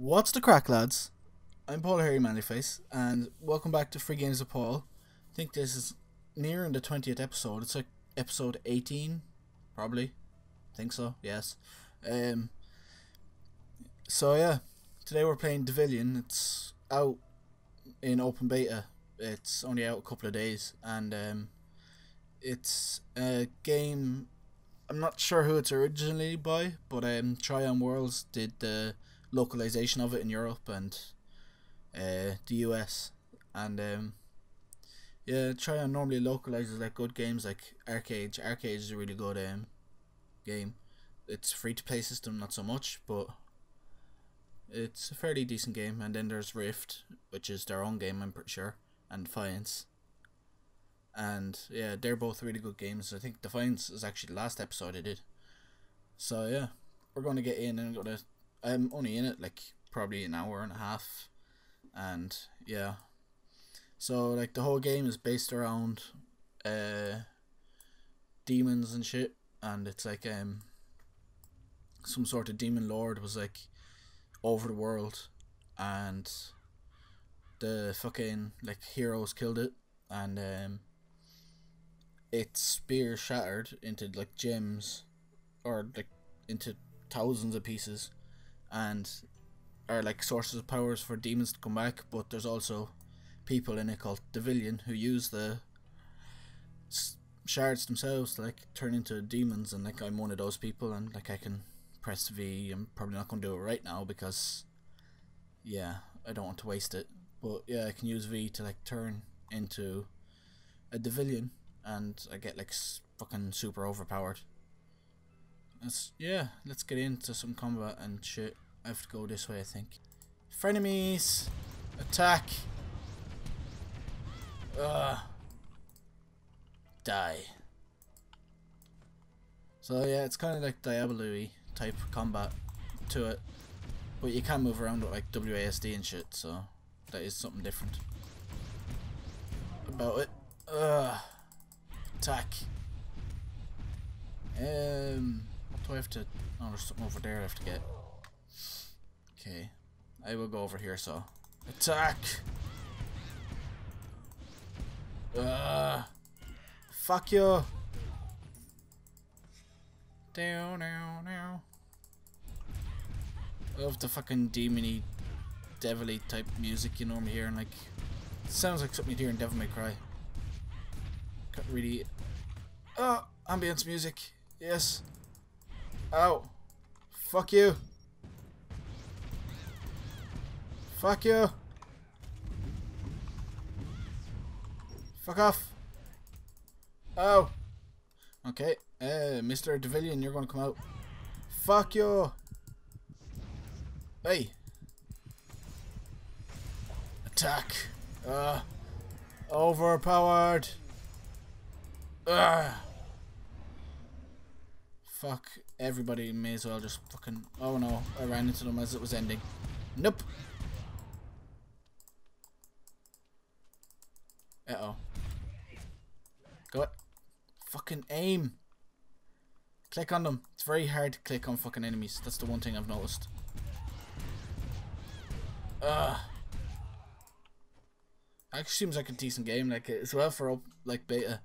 What's the crack, lads? I'm Paul Hairy Manlyface, and welcome back to Free Games of Paul. I think this is nearing the 20th episode. It's like episode 18, probably. think so, yes. Um, so, yeah, today we're playing Devilian. It's out in open beta. It's only out a couple of days, and um, it's a game. I'm not sure who it's originally by, but um, Trion Worlds did the localization of it in Europe and uh, the US, and um, yeah, Trion normally localizes like good games like ArcheAge. ArcheAge is a really good um, game. It's free to play system, not so much, but it's a fairly decent game. And then there's Rift, which is their own game, I'm pretty sure, and Defiance. And yeah, they're both really good games. I think Defiance is actually the last episode I did. So yeah, we're going to get in and go to I'm only in it like probably an hour and a half, and yeah. So like the whole game is based around uh demons and shit, and it's like um some sort of demon lord was like over the world, and the fucking like heroes killed it, and um its spear shattered into like gems, or like into thousands of pieces and are like sources of powers for demons to come back. But there's also people in it called Devilian who use the shards themselves to like turn into demons, and like I'm one of those people, and like I can press V. I'm probably not gonna do it right now because yeah, I don't want to waste it. But yeah, I can use V to like turn into a Devilian, and I get like fucking super overpowered. Let's yeah, let's get into some combat and shit. I have to go this way, I think. Frenemies! Attack! Ugh. Die. So yeah, it's kind of like diablo type combat to it. But you can move around with like WASD and shit, so that is something different about it. Ugh. Attack. Um, do I have to... Oh, there's something over there I have to get. Okay. I will go over here, so... Attack! Uh, fuck you! Down, down, down. I love the fucking demony, devilly type music you normally hear, and like, sounds like something you'd hear in Devil May Cry. Got really. Oh, ambience music. Yes. Ow. Fuck you. Fuck you. Fuck off. Oh. Okay. Uh, Mr. Devilian, you're going to come out. Fuck you. Hey. Attack. Uh. Overpowered. Ugh. Fuck. Everybody may as well just fucking... Oh no. I ran into them as it was ending. Nope. Uh-oh. Go it. Fucking aim. Click on them. It's very hard to click on fucking enemies. That's the one thing I've noticed. Ugh. Actually seems like a decent game. Like as well for like beta.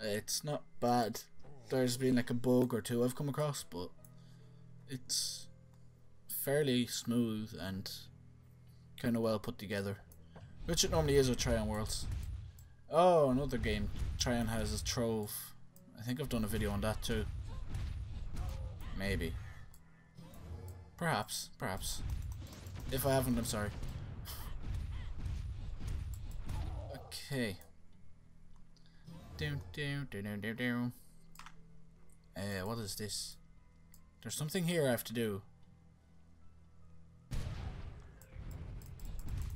Uh, it's not bad. There's been like a bug or two I've come across, but it's fairly smooth and kind of well put together, which it normally is with Trion Worlds. Oh, another game Tryon has is Trove. I think I've done a video on that too. Maybe. Perhaps, perhaps. If I haven't, I'm sorry. okay. Down, down, down, down, down, down. Uh, what is this? There's something here I have to do.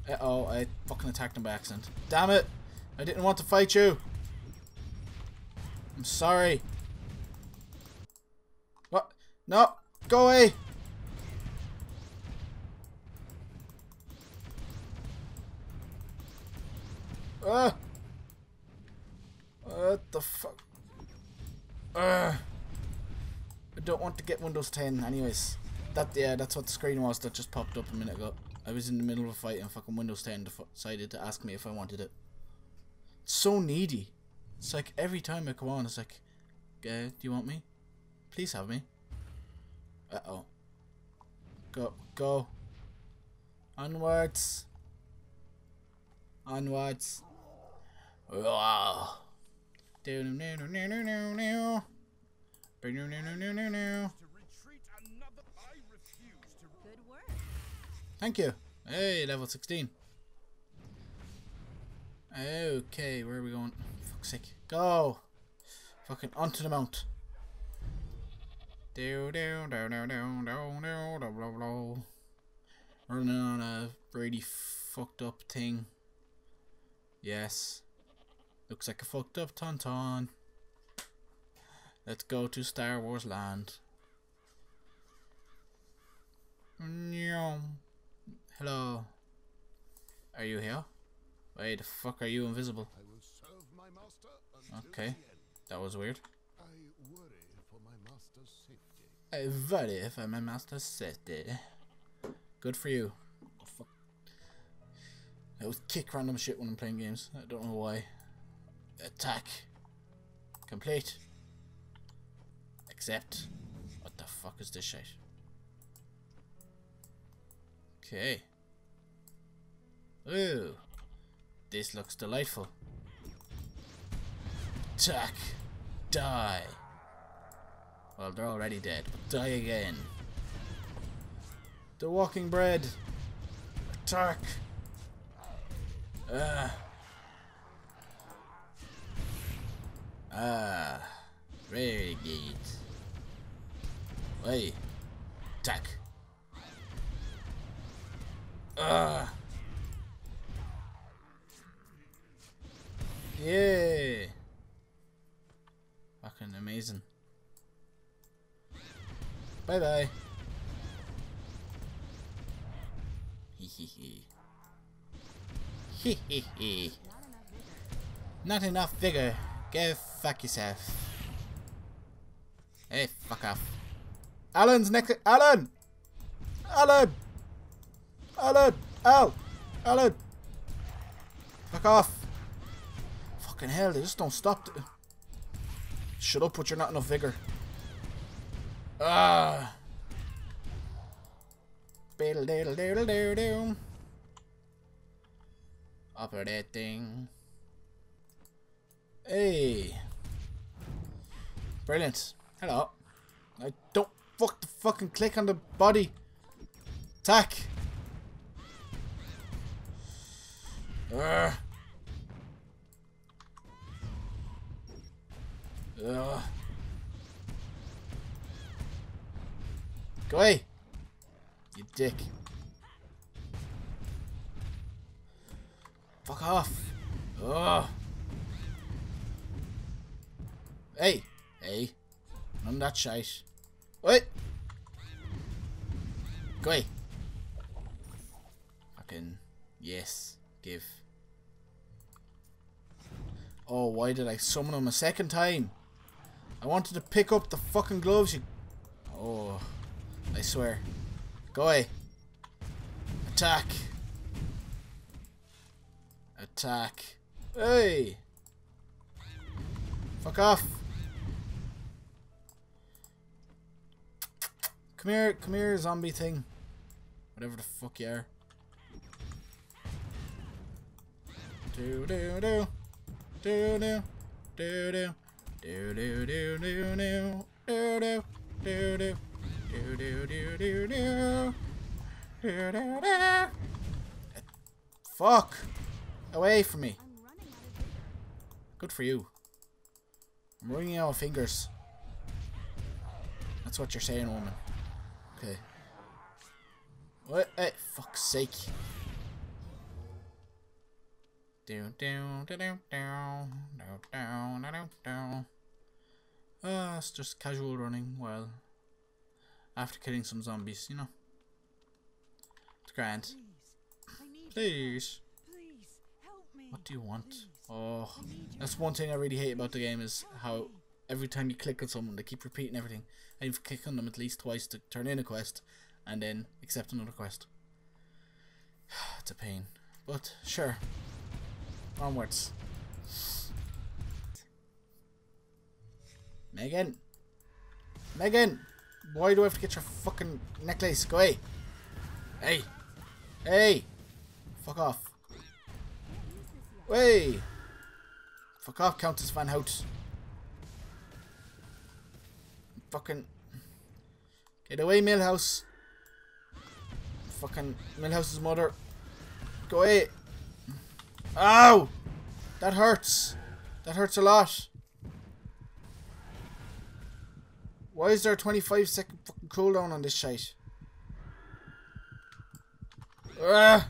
Uh oh, I fucking attacked him by accident. Damn it! I didn't want to fight you. I'm sorry. What? No! Go away! Ah! What the fuck? Uh, I don't want to get Windows 10 anyways. That yeah, that's what the screen was that just popped up a minute ago. I was in the middle of a fight and fucking Windows 10 decided to ask me if I wanted it. It's so needy. It's like every time I come on, it's like, uh, do you want me? Please have me. Uh oh. Go, go. Onwards. Onwards. Wow no no no no no no. Thank you. Hey, level 16. Okay, where are we going? Fuck's sake. Go! Fucking onto the mount. Do do do do do do do do do. Running on a really fucked up thing. Yes. Looks like a fucked up tauntaun. Let's go to Star Wars land. Hello. Are you here? Why the fuck are you invisible? okay. That was weird. I worry for my master's safety. I worry for my master's safety. Good for you. Oh, fuck. I always kick random shit when I'm playing games. I don't know why. Attack. Complete. Accept. What the fuck is this shit? Okay. Ooh. This looks delightful. Attack. Die. Well, they're already dead, die again. The walking bread. Attack. Ah. Ah. Very good. Wait. Attack. Ah. Yeah. Fucking amazing. Bye bye. Hee hee hee. Not enough vigor. Go fuck yourself. Hey, fuck off. Alan's next. Alan! Alan! Alan! Al! Alan! Fuck off. Fucking hell, they just don't stop. Shut up with your not enough vigor. Ah. Diddle. Operating. Hey. Brilliant. Hello. I don't fuck the fucking click on the body. Attack. Ugh. Ugh. Go away! You dick. Fuck off! Ugh. Hey! Hey! None of that shite. Wait! Go away! Fucking... Yes. Give. Oh, why did I summon him a second time? I wanted to pick up the fucking gloves, you... Oh, I swear. Go away. Attack. Attack. Hey! Fuck off. Come here, come here, zombie thing. Whatever the fuck you are. Do do do. Do do. Do do. Do do do do do. Do do. Do do. Do do do do do. Do do do. Fuck! Away from me. Good for you. I'm running out of fingers. That's what you're saying, woman. Okay. What? Hey, fuck's sake. Down, down, down, down, down, down, down. Ah, it's just casual running while after killing some zombies, you know. It's grand. Please. Please. What do you want? Oh, that's one thing I really hate about the game is how every time you click on someone, they keep repeating everything. And you've clicked on them at least twice to turn in a quest and then accept another quest. it's a pain. But sure. Onwards. Megan! Megan! Why do I have to get your fucking necklace? Go away! Hey! Hey! Fuck off. Way! Fuck off, Countess Van Hout. Fucking... Get away, Millhouse. Fucking Millhouse's mother. Go away. Ow! That hurts. That hurts a lot. Why is there a 25 second fucking cooldown on this shite? Ah!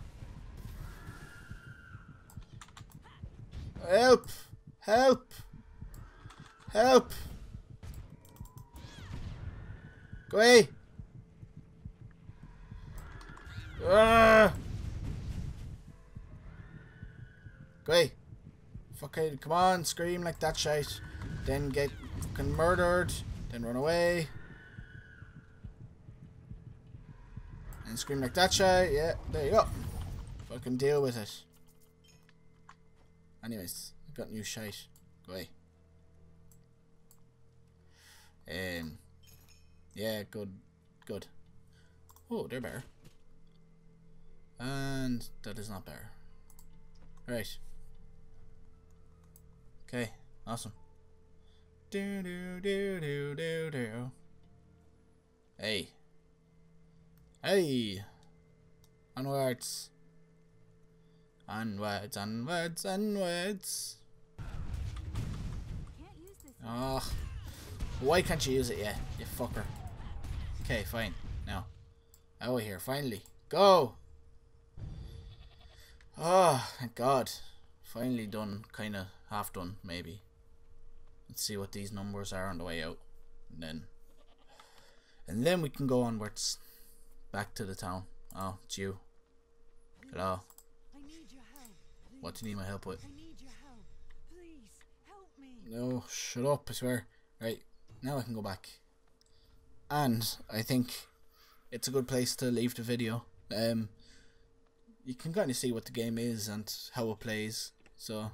Help! Help! Help! Go away! Ah! Go! Fucking, come on, scream like that shite. Then get fucking murdered. Then run away. And scream like that shite. Yeah, there you go. Fucking deal with it. Anyways, I've got new shite. Go away. Um, yeah, good, good. Oh, they're better. And that is not better. Right. Okay, awesome. Do do do do do do. Hey. Hey. Onwards. Onwards, onwards, onwards. Oh. Why can't you use it yet, you fucker? Okay, fine. Now. Out of here, finally. Go! Oh, thank God. Finally done, kinda half done, maybe. Let's see what these numbers are on the way out. And then and then we can go onwards. Back to the town. Oh, it's you. Hello. I need your help. What do you need my help with? I need your help. Please help me. No, shut up, I swear. Right, now I can go back. And I think it's a good place to leave the video. Um you can kind of see what the game is and how it plays. So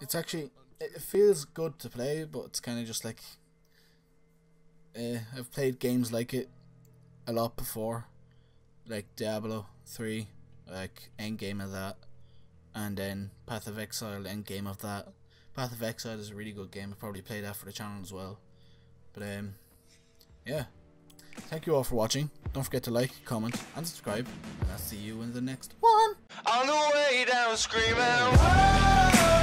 it's actually it feels good to play, but it's kind of just like uh, I've played games like it a lot before, like Diablo three, like end game of that, and then Path of Exile end game of that. Path of Exile is a really good game. I probably played that for the channel as well. But um, yeah. Thank you all for watching. Don't forget to like, comment, and subscribe. And I'll see you in the next one. On the way down screaming Whoa